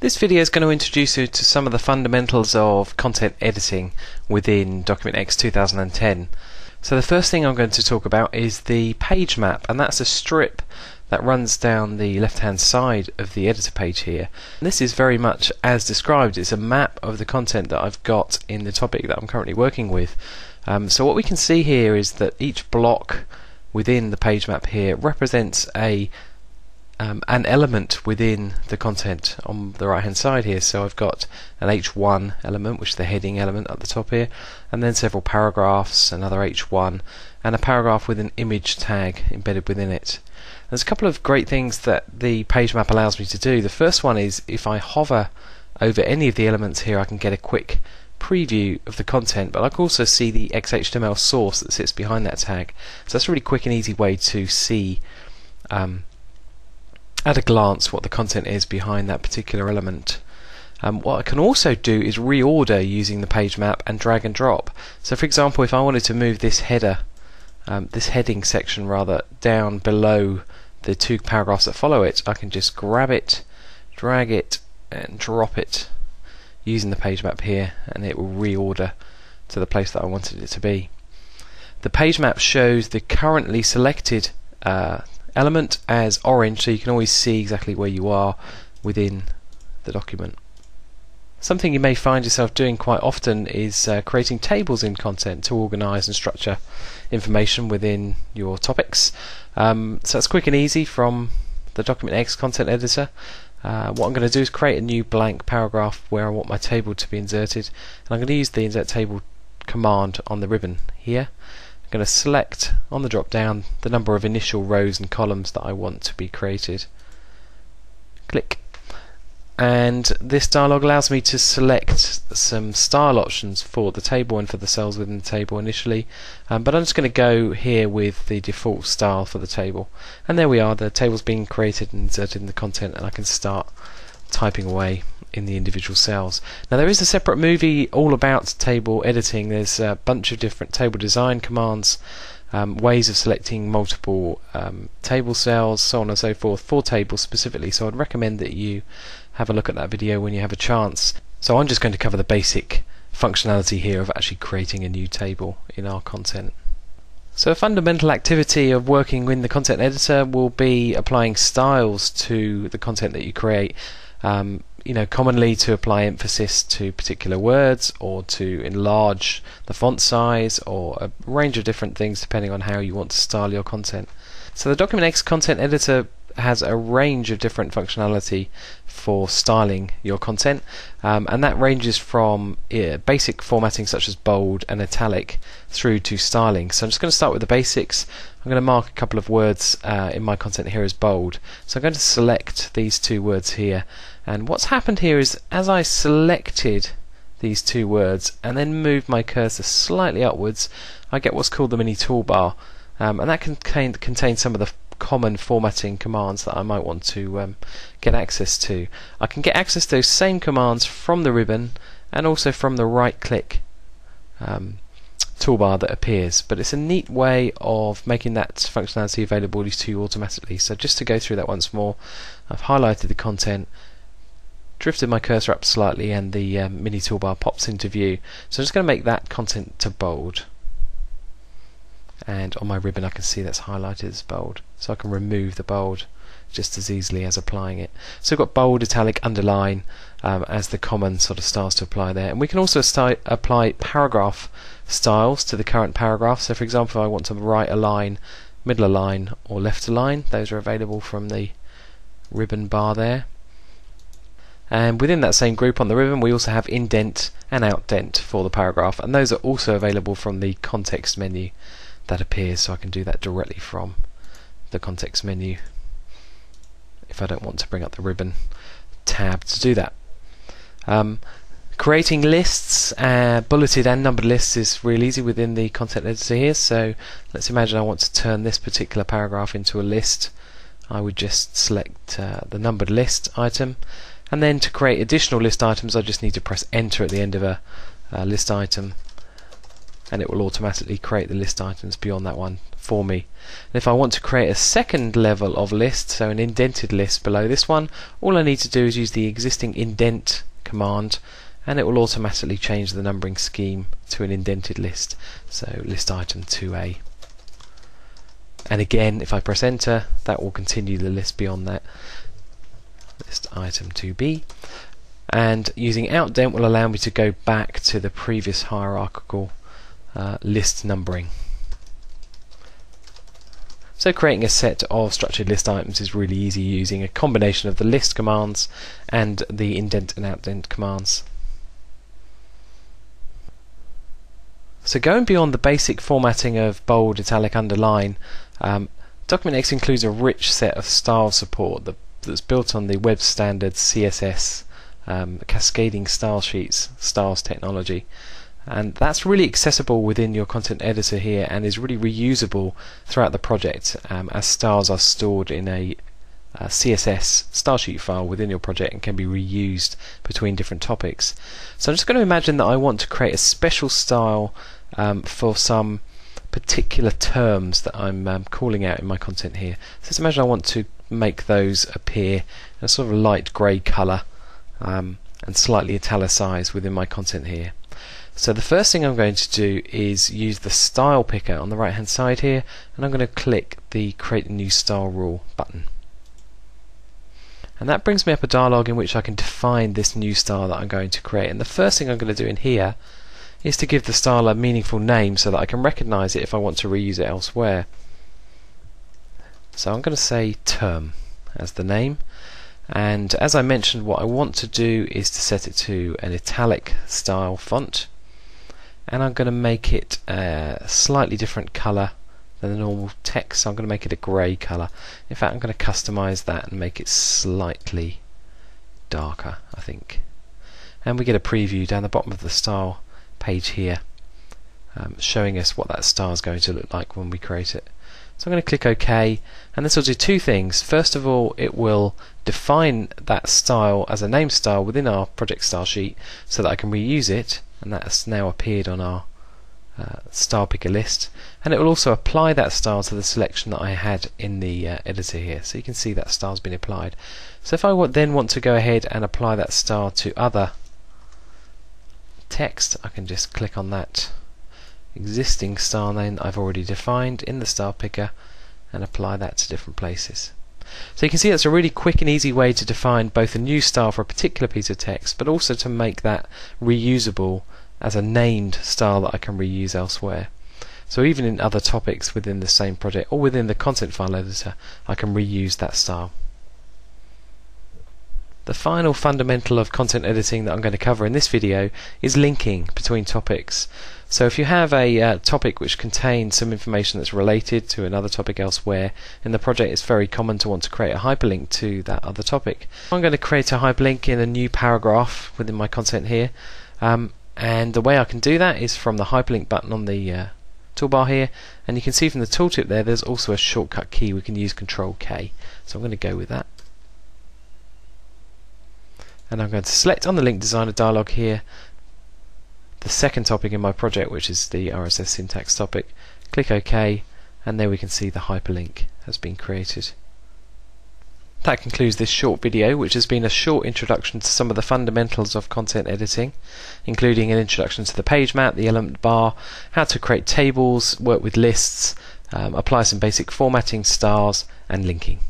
This video is going to introduce you to some of the fundamentals of content editing within Document! X 2010. So the first thing I'm going to talk about is the page map and that's a strip that runs down the left hand side of the editor page here. And this is very much as described, it's a map of the content that I've got in the topic that I'm currently working with. Um, so what we can see here is that each block within the page map here represents a um, an element within the content on the right hand side here. So I've got an H1 element, which is the heading element at the top here, and then several paragraphs, another H1, and a paragraph with an image tag embedded within it. There's a couple of great things that the page map allows me to do. The first one is if I hover over any of the elements here, I can get a quick preview of the content, but I can also see the XHTML source that sits behind that tag. So that's a really quick and easy way to see um, at a glance what the content is behind that particular element. Um, what I can also do is reorder using the page map and drag and drop. So for example, if I wanted to move this header, um, this heading section rather, down below the two paragraphs that follow it, I can just grab it, drag it, and drop it using the page map here, and it will reorder to the place that I wanted it to be. The page map shows the currently selected uh, element as orange so you can always see exactly where you are within the document. Something you may find yourself doing quite often is uh, creating tables in content to organise and structure information within your topics. Um, so it's quick and easy from the Document! X content editor. Uh, what I'm going to do is create a new blank paragraph where I want my table to be inserted and I'm going to use the insert table command on the ribbon here going to select on the drop down the number of initial rows and columns that I want to be created. Click. And this dialog allows me to select some style options for the table and for the cells within the table initially. Um, but I'm just going to go here with the default style for the table. And there we are, the table's being created and inserted in the content and I can start typing away in the individual cells. Now there is a separate movie all about table editing. There's a bunch of different table design commands, um, ways of selecting multiple um, table cells, so on and so forth for tables specifically. So I'd recommend that you have a look at that video when you have a chance. So I'm just going to cover the basic functionality here of actually creating a new table in our content. So a fundamental activity of working in the content editor will be applying styles to the content that you create. Um, you know, commonly to apply emphasis to particular words or to enlarge the font size or a range of different things depending on how you want to style your content. So the Document! X content editor has a range of different functionality for styling your content, um, and that ranges from basic formatting such as bold and italic through to styling. So I'm just going to start with the basics. I'm going to mark a couple of words uh, in my content here as bold. So I'm going to select these two words here and what's happened here is as I selected these two words and then moved my cursor slightly upwards, I get what's called the mini toolbar. Um, and that contain, contains some of the common formatting commands that I might want to um, get access to. I can get access to those same commands from the ribbon and also from the right click um, toolbar that appears but it's a neat way of making that functionality available to you automatically so just to go through that once more I've highlighted the content drifted my cursor up slightly and the um, mini toolbar pops into view. So I'm just going to make that content to bold. And on my ribbon I can see that's highlighted as bold. So I can remove the bold just as easily as applying it. So we've got bold, italic, underline um, as the common sort of styles to apply there. And we can also apply paragraph styles to the current paragraph. So for example if I want to right align, middle align or left align, those are available from the ribbon bar there. And within that same group on the ribbon, we also have indent and outdent for the paragraph, and those are also available from the context menu that appears, so I can do that directly from the context menu if I don't want to bring up the ribbon tab to do that. Um, creating lists, uh, bulleted and numbered lists is real easy within the content editor here. So let's imagine I want to turn this particular paragraph into a list. I would just select uh, the numbered list item and then to create additional list items I just need to press enter at the end of a, a list item and it will automatically create the list items beyond that one for me. And if I want to create a second level of list, so an indented list below this one, all I need to do is use the existing indent command and it will automatically change the numbering scheme to an indented list. So list item 2A. And again, if I press enter, that will continue the list beyond that. List item 2B. And using outdent will allow me to go back to the previous hierarchical uh, list numbering. So creating a set of structured list items is really easy using a combination of the list commands and the indent and outdent commands. So going beyond the basic formatting of bold, italic, underline, um, X includes a rich set of style support that, that's built on the web standard CSS um, cascading style sheets styles technology and that's really accessible within your content editor here and is really reusable throughout the project um, as styles are stored in a, a CSS style sheet file within your project and can be reused between different topics. So I'm just going to imagine that I want to create a special style um, for some particular terms that I'm um, calling out in my content here. So let's imagine I want to make those appear in a sort of light grey colour um, and slightly italicized within my content here. So the first thing I'm going to do is use the style picker on the right hand side here and I'm going to click the create a new style rule button. And that brings me up a dialog in which I can define this new style that I'm going to create. And the first thing I'm going to do in here is to give the style a meaningful name so that I can recognize it if I want to reuse it elsewhere. So I'm going to say term as the name and as I mentioned what I want to do is to set it to an italic style font and I'm going to make it a slightly different color than the normal text so I'm going to make it a grey color. In fact I'm going to customize that and make it slightly darker I think. And we get a preview down the bottom of the style page here um, showing us what that style is going to look like when we create it so I'm going to click OK and this will do two things. First of all it will define that style as a name style within our project style sheet so that I can reuse it and that has now appeared on our uh, style picker list. And it will also apply that style to the selection that I had in the uh, editor here. So you can see that style has been applied. So if I then want to go ahead and apply that style to other text I can just click on that existing style name that I've already defined in the style picker and apply that to different places. So you can see that's a really quick and easy way to define both a new style for a particular piece of text but also to make that reusable as a named style that I can reuse elsewhere. So even in other topics within the same project or within the content file editor I can reuse that style. The final fundamental of content editing that I'm going to cover in this video is linking between topics. So if you have a uh, topic which contains some information that's related to another topic elsewhere in the project, it's very common to want to create a hyperlink to that other topic. I'm going to create a hyperlink in a new paragraph within my content here. Um, and the way I can do that is from the hyperlink button on the uh, toolbar here and you can see from the tooltip there there's also a shortcut key we can use control K so I'm going to go with that and I'm going to select on the link designer dialog here the second topic in my project, which is the RSS syntax topic. Click OK, and there we can see the hyperlink has been created. That concludes this short video, which has been a short introduction to some of the fundamentals of content editing, including an introduction to the page map, the element bar, how to create tables, work with lists, um, apply some basic formatting styles, and linking.